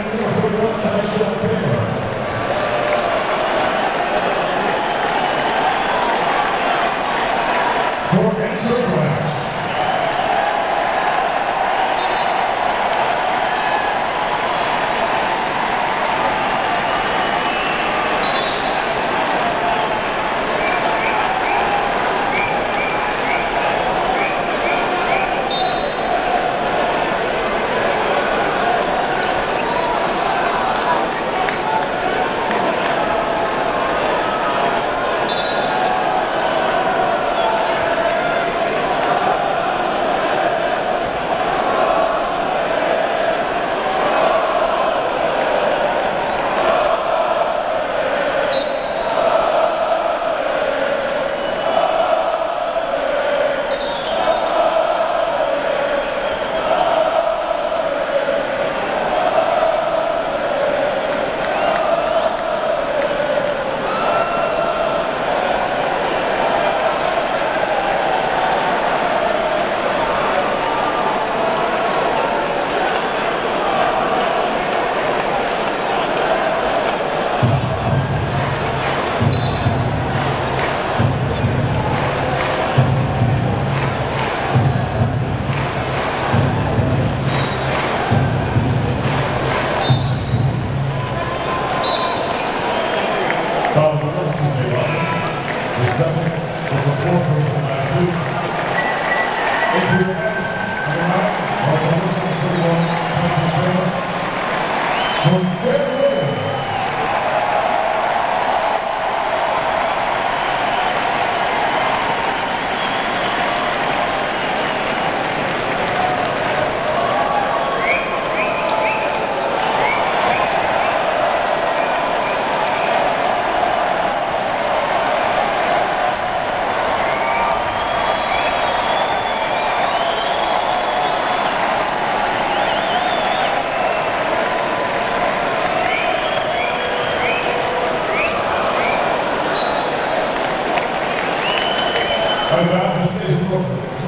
Men's number 41, Bob the seventh, number four person from last week. Adrian nine. Marshall Wilson, number 31, Tyshawn Taylor. From Fairview, Obrigado, vocês um.